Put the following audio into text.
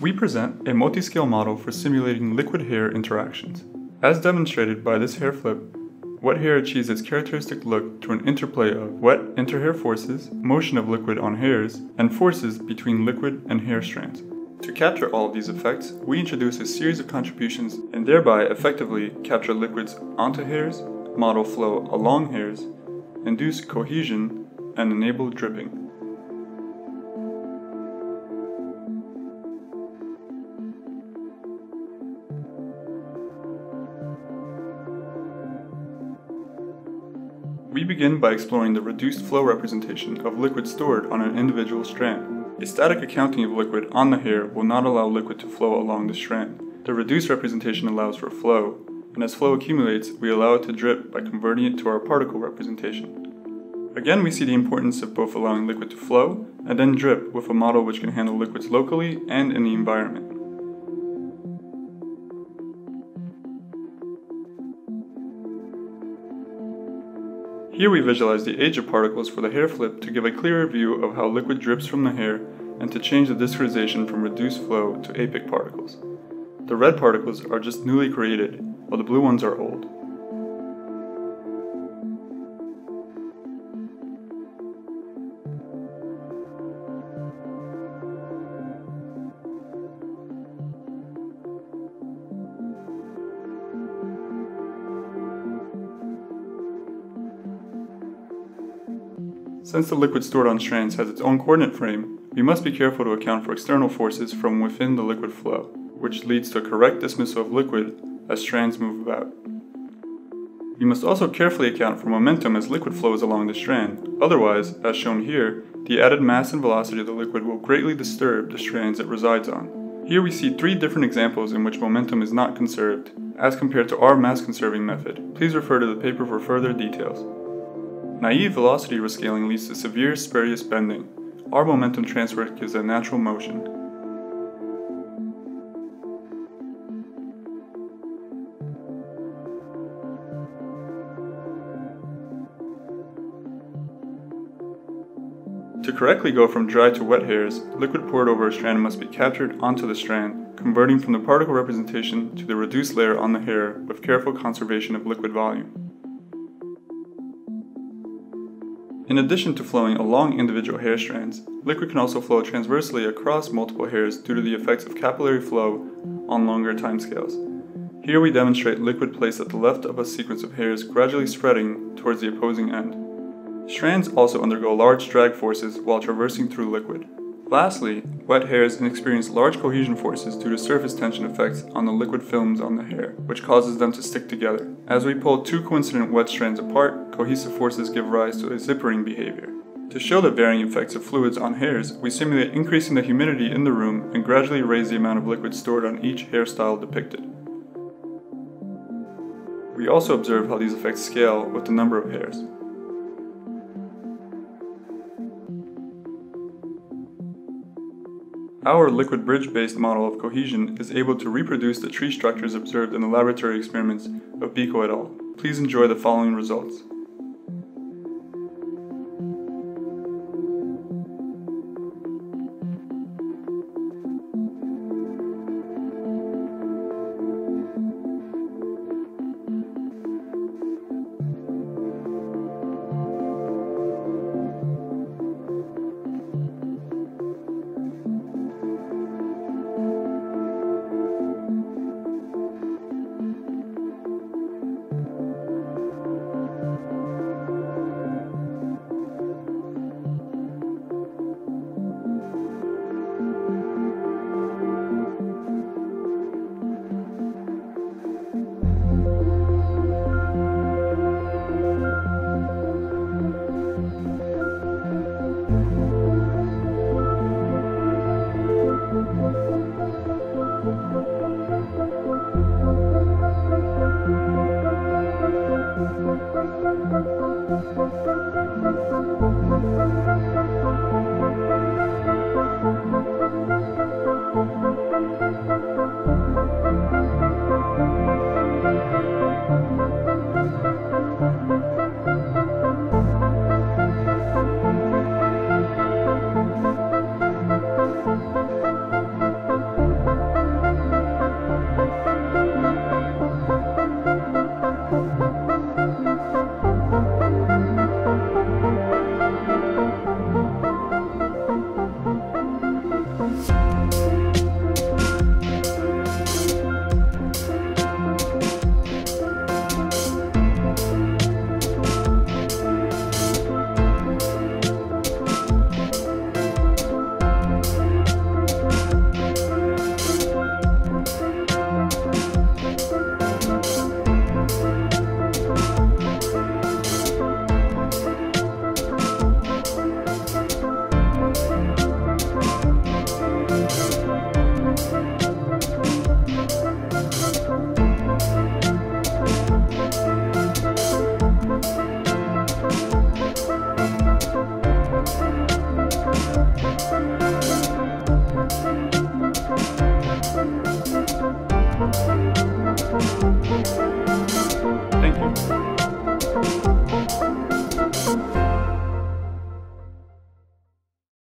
We present a multi-scale model for simulating liquid hair interactions. As demonstrated by this hair flip, wet hair achieves its characteristic look through an interplay of wet interhair forces, motion of liquid on hairs, and forces between liquid and hair strands. To capture all of these effects, we introduce a series of contributions and thereby effectively capture liquids onto hairs, model flow along hairs, induce cohesion, and enable dripping. We begin by exploring the reduced flow representation of liquid stored on an individual strand. A static accounting of liquid on the hair will not allow liquid to flow along the strand. The reduced representation allows for flow, and as flow accumulates, we allow it to drip by converting it to our particle representation. Again, we see the importance of both allowing liquid to flow and then drip with a model which can handle liquids locally and in the environment. Here we visualize the age of particles for the hair flip to give a clearer view of how liquid drips from the hair and to change the discretization from reduced flow to APIC particles. The red particles are just newly created, while the blue ones are old. Since the liquid stored on strands has its own coordinate frame, we must be careful to account for external forces from within the liquid flow, which leads to a correct dismissal of liquid as strands move about. We must also carefully account for momentum as liquid flows along the strand, otherwise, as shown here, the added mass and velocity of the liquid will greatly disturb the strands it resides on. Here we see three different examples in which momentum is not conserved, as compared to our mass conserving method. Please refer to the paper for further details. Naive velocity rescaling leads to severe spurious bending. Our momentum transfer gives a natural motion. To correctly go from dry to wet hairs, liquid poured over a strand must be captured onto the strand, converting from the particle representation to the reduced layer on the hair with careful conservation of liquid volume. In addition to flowing along individual hair strands, liquid can also flow transversely across multiple hairs due to the effects of capillary flow on longer timescales. Here we demonstrate liquid placed at the left of a sequence of hairs gradually spreading towards the opposing end. Strands also undergo large drag forces while traversing through liquid. Lastly, wet hairs can experience large cohesion forces due to surface tension effects on the liquid films on the hair, which causes them to stick together. As we pull two coincident wet strands apart, cohesive forces give rise to a zippering behavior. To show the varying effects of fluids on hairs, we simulate increasing the humidity in the room and gradually raise the amount of liquid stored on each hairstyle depicted. We also observe how these effects scale with the number of hairs. Our liquid bridge-based model of cohesion is able to reproduce the tree structures observed in the laboratory experiments of Bico et al. Please enjoy the following results. Thank you.